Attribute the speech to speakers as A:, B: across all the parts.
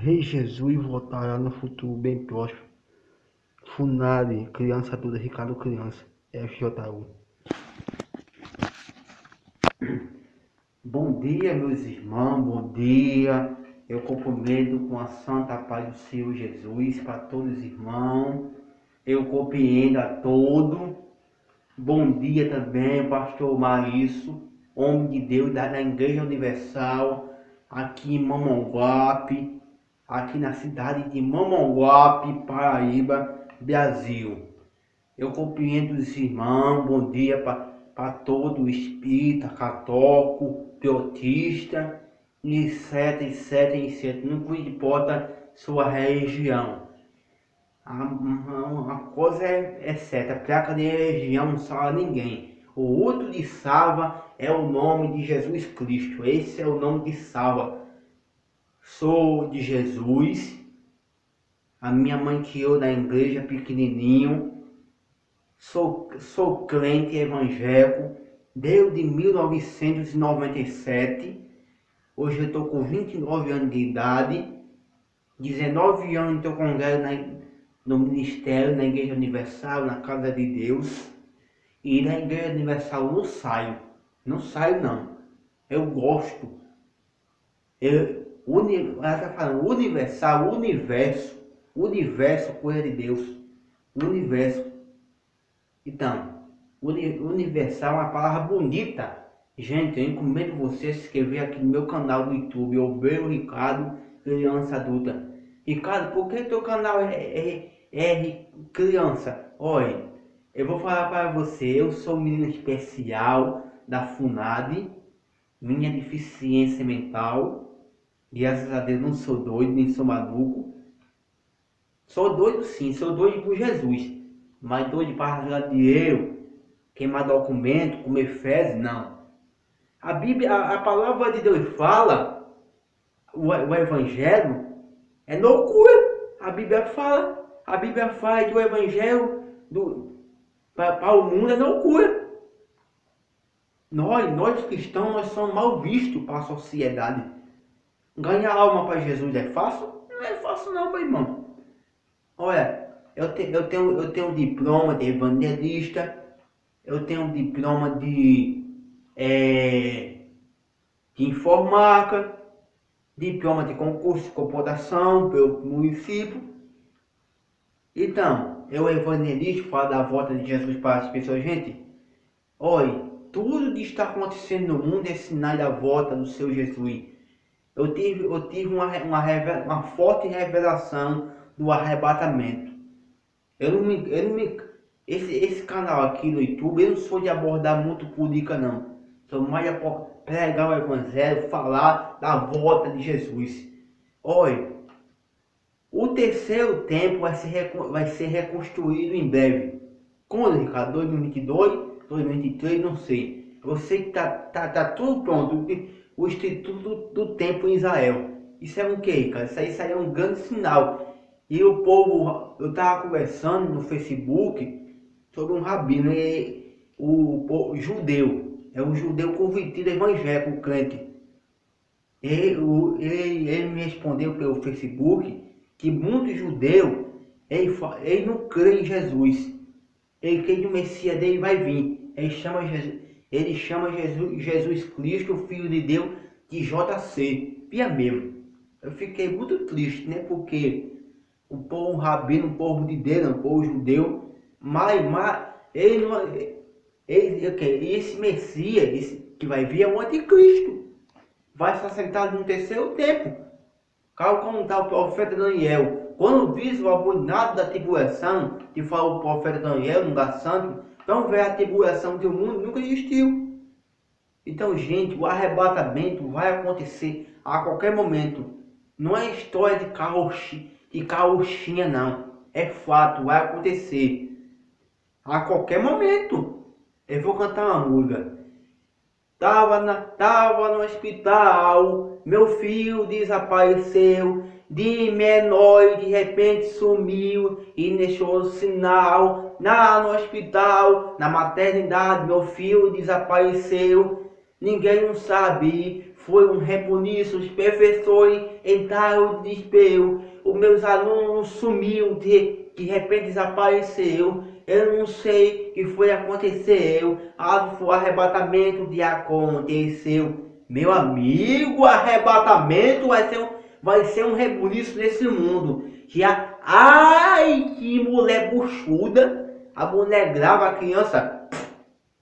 A: Rei Jesus voltará no futuro bem próximo. Funari, criança toda, Ricardo Criança, FJU. Bom dia, meus irmãos, bom dia. Eu cumprimento com a santa paz do Senhor Jesus para todos os irmãos. Eu compreendo a todos. Bom dia também, pastor Maísso, homem de Deus da Igreja Universal, aqui em Mamonguape, aqui na cidade de Mamonguape, Paraíba, Brasil. Eu compreendo os irmãos, bom dia para todo espírita, católico, piotista, etc, etc, etc. Não importa sua religião. A, a, a coisa é, é certa, a placa de religião não salva ninguém. O outro de salva é o nome de Jesus Cristo. Esse é o nome de salva. Sou de Jesus. A minha mãe criou na igreja pequenininho. Sou, sou crente evangélico desde 1997. Hoje eu estou com 29 anos de idade. 19 anos eu congrego na, no ministério, na Igreja Universal, na Casa de Deus. E na Igreja Universal não saio. Não saio não. Eu gosto. Eu, uni, ela está falando universal, universo. Universo, coisa de Deus. Universo. Então, universal é uma palavra bonita. Gente, eu encomendo você se inscrever aqui no meu canal do YouTube, Obeiro Ricardo, Criança Adulta. Ricardo, por que teu canal é, é, é criança? Olha, eu vou falar para você, eu sou um menino especial da FUNAD, minha deficiência mental, graças a Deus não sou doido, nem sou maluco. Sou doido sim, sou doido por Jesus, mas doido para de eu, queimar documento, comer fezes, não. A Bíblia, a, a, palavra de Deus fala, o, o Evangelho é loucura. A Bíblia fala, a Bíblia fala que o Evangelho do, para o mundo é loucura. Nós, nós cristãos, nós somos mal vistos para a sociedade. Ganhar alma para Jesus é fácil? Não é fácil não, meu irmão. Olha, eu, te, eu, tenho, eu tenho diploma de evangelista, eu tenho diploma de, é, de informática, diploma de concurso de computação pelo município. Então, eu evangelista falo da volta de Jesus para as pessoas, gente. Olha, tudo que está acontecendo no mundo é sinal da volta do seu Jesus. Eu tive, eu tive uma, uma, uma forte revelação do arrebatamento. Eu não me, eu não me, esse, esse canal aqui no YouTube, eu não sou de abordar muito política não. Sou mais de pregar o evangelho, falar da volta de Jesus. Olha, o terceiro tempo vai ser, vai ser reconstruído em breve. Quando, Ricardo? 2022, 2023, não sei. Que tá, tá, tá tudo pronto. O Instituto do, Tempo em Israel. Isso é um que, cara? Isso aí, isso aí é um grande sinal. E o povo, eu tava conversando no Facebook sobre um rabino, e, o, o, judeu, é um judeu convertido evangélico, crente. Ele, ele, ele me respondeu pelo Facebook que muitos judeus ele, ele não crê em Jesus. Ele crê que o Messias dele vai vir. Ele chama Jesus, ele chama Jesus, Jesus Cristo, o Filho de Deus, de JC. Pia mesmo. Eu fiquei muito triste, né? Porque o povo rabino, o povo de Deus, o povo judeu, mas, mas ele não. Ele, okay, esse Messias esse, que vai vir é o anticristo. Vai se assentar no terceiro tempo. Calma como está o profeta Daniel. Quando diz o abominado da tribulação, que fala o profeta Daniel no lugar santo, então vê a tribulação que o mundo nunca existiu. Então, gente, o arrebatamento vai acontecer a qualquer momento. Não é história de, carroxi, de carrochinha, não. É fato, vai acontecer. A qualquer momento. Eu vou cantar uma música. Tava, na, tava no hospital, meu filho desapareceu, de menor e de repente sumiu e deixou sinal. Na no hospital, na maternidade, meu filho desapareceu, ninguém não sabe. foi um rebuliço, os professores entraram em desespero, os meus alunos sumiu, de, de repente desapareceu, eu não sei o que foi aconteceu, ah, o arrebatamento de aconteceu. Meu amigo, arrebatamento vai ser um, vai ser um rebuliço nesse mundo. Já, ai, que mulher buchuda, a mulher grava a criança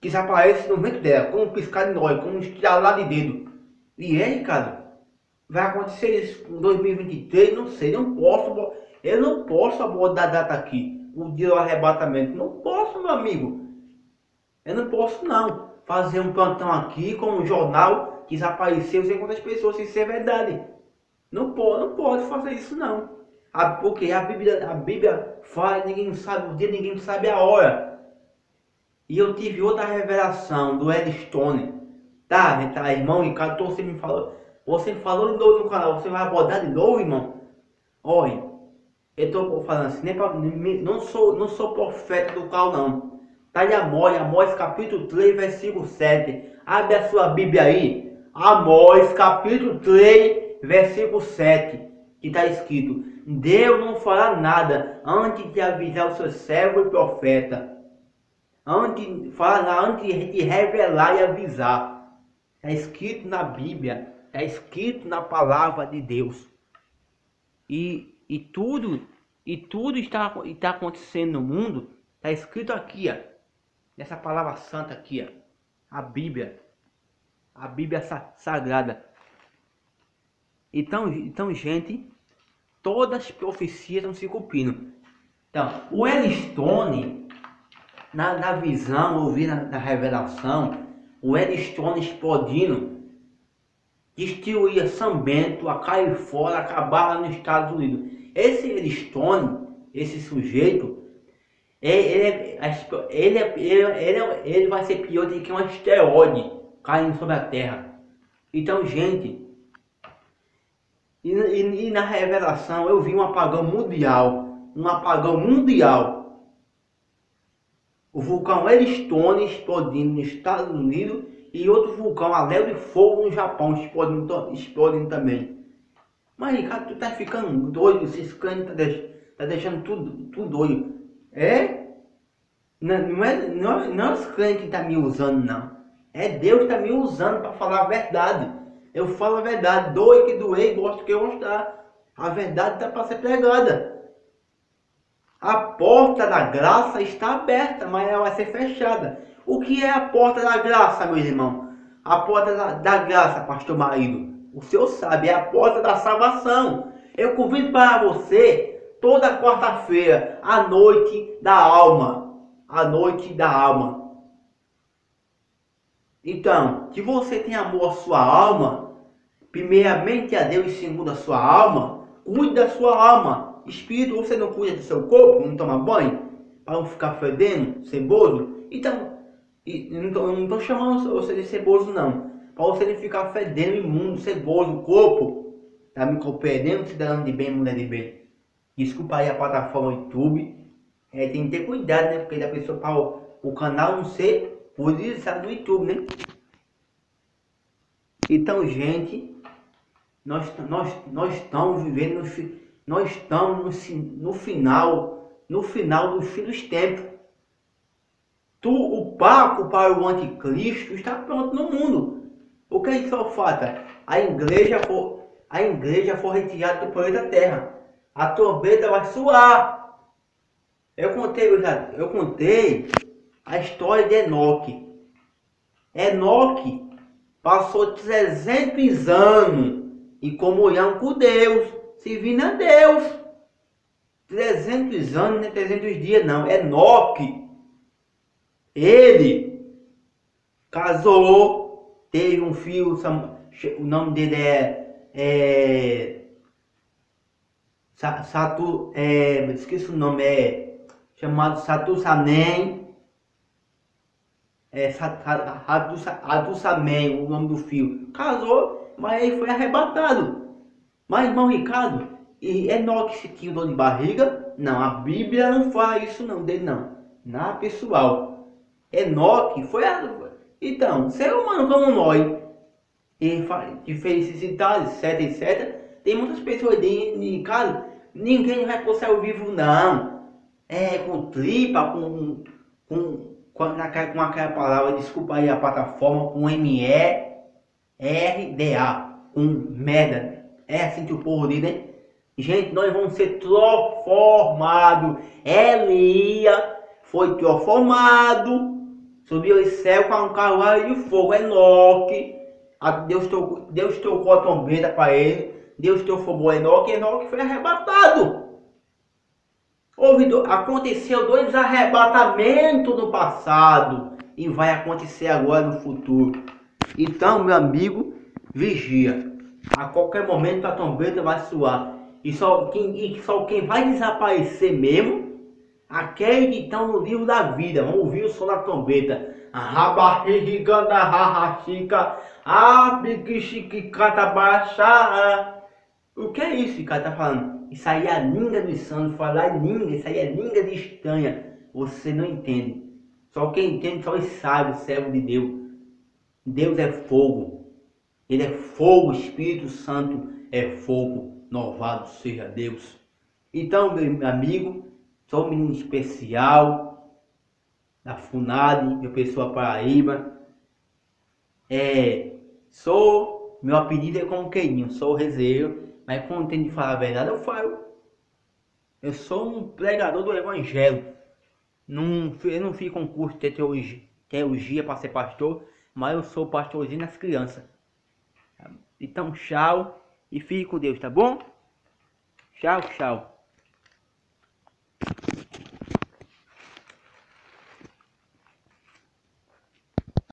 A: que desaparece no vento dela, como um piscar de nós, como um estalar de dedo. E aí, cara, vai acontecer isso em 2023? Não sei, não posso, eu não posso abordar a data aqui, o dia do arrebatamento. Não posso, meu amigo. Eu não posso, não. Fazer um plantão aqui com um jornal que desapareceu sem quantas pessoas, se isso é verdade. Não pode, não pode fazer isso, não. A, porque a Bíblia, a Bíblia fala, ninguém sabe o dia, ninguém sabe a hora. E eu tive outra revelação do Ed Stone. Tá, tá, irmão Ricardo, você me falou. Você falou de novo no canal, você vai abordar de novo, irmão? Olha, eu tô falando assim, nem pra, não, sou, não sou profeta do qual não. Tá em Amós, Amós capítulo 3, versículo 7. Abre a sua Bíblia aí. Amós capítulo 3, versículo 7. Que está escrito: Deus não fará nada antes de avisar o seu servo e profeta. Antes, falar, antes de revelar e avisar. Está escrito na Bíblia, está escrito na palavra de Deus. E, e tudo e tudo está, está acontecendo no mundo, está escrito aqui, ó, nessa palavra santa aqui, ó, a Bíblia, a Bíblia sagrada. Então, então, gente, todas as profecias estão se cumprindo. Então, o Elistone, na, na visão, ouvir na, na revelação, o Eddystone explodindo, destruía São Bento, a cair fora, acabar nos Estados Unidos. Esse Eddystone, esse sujeito, é, ele, é, ele, é, ele, ele, ele vai ser pior do que um asteroide caindo sobre a Terra. Então, gente, e, e, e, na revelação eu vi um apagão mundial, um apagão mundial o vulcão Yellowstone explodindo nos Estados Unidos e outro vulcão, Aléu de Fogo no Japão, explodindo, explodindo também. Mas Ricardo, tu tá ficando doido, esses cães tá, deix, tá deixando tudo, tudo doido. É? Não, não, é, não, não é os que tá me usando, não. É Deus que tá me usando para falar a verdade. Eu falo a verdade, doe que doer, gosto que gostar. A verdade tá para ser pregada. A porta da graça está aberta, mas ela vai ser fechada. O que é a porta da graça, meu irmão? A porta da, da graça, pastor marido. O senhor sabe, é a porta da salvação. Eu convido para você toda quarta-feira, a noite da alma. A noite da alma. Então, se você tem amor à sua alma, primeiramente a Deus e segundo a sua alma, cuide da sua alma espírito, você não cuida do seu corpo, não toma banho, para não ficar fedendo, ceboso. Então, não estou chamando você de ceboso não. Para você não ficar fedendo, imundo, ceboso, o corpo. Tá me compreendendo, cidadão de bem, mulher de bem. Desculpa aí a plataforma YouTube. É, tem que ter cuidado, né? Porque da pessoa para o, o canal não ser utilizado do YouTube, né? Então, gente, nós, nós, nós estamos vivendo nós estamos no, final, no final do fim dos tempos. Tu, o Paco para o anticristo está pronto no mundo. O que é só falta? A igreja for, a igreja for retirada do planeta Terra. A trombeta vai soar. Eu contei, eu contei a história de Enoque. Enoque passou 300 anos em comunhão com Deus servindo a Deus. 300 anos, não é 300 dias não, Enoque. Ele casou, teve um filho, o nome dele é, é Satu, é, esqueci o nome, é chamado Satusanem. É Satusamen, o nome do filho. Casou, mas ele foi arrebatado. Mas, irmão Ricardo, e Enoque se tinha dor de barriga? Não, a Bíblia não fala isso não, dele não. Na pessoal. Enoque foi a... Então, ser humano como nós. de felicidade, etc, etc. Tem muitas pessoas de, de casa, ninguém vai pro céu vivo não. É com tripa, com, com, com, aquela, palavra, desculpa aí a plataforma, com M-E-R-D-A, com merda. É assim que o povo diz, né? Gente, nós vamos ser transformados. Elia foi transformado, subiu ao céu com um carruagem de fogo, Enoque. Deus trocou, Deus trocou a trombeta para ele, Deus transformou Enoque, Enoque foi arrebatado. Houve, aconteceu dois arrebatamentos no passado e vai acontecer agora no futuro. Então, meu amigo, vigia. A qualquer momento a trombeta vai soar. E só quem, e só quem vai desaparecer mesmo, aquele que estão no livro da vida. Vamos ouvir o som da trombeta. Rabarriganda rahachica, abiquichiquicata baixar. O que é isso que o cara tá falando? Aí é a língua dos santos, falar língua, isso aí é língua de estranha. Você não entende. Só quem entende só os sábios, servo de Deus. Deus é fogo. Ele é fogo, Espírito Santo é fogo. Louvado seja Deus. Então, meu amigo, sou um menino especial da FUNAD, meu pessoal Paraíba. É, sou, meu apelido é como queirinho, sou rezeiro, mas quando tenho de falar a verdade, eu falo. Eu sou um pregador do evangelho. Não, eu não fiz concurso de teologia, teologia para ser pastor, mas eu sou pastorzinho das crianças. Então, tchau. E fique com Deus, tá bom? Tchau, tchau.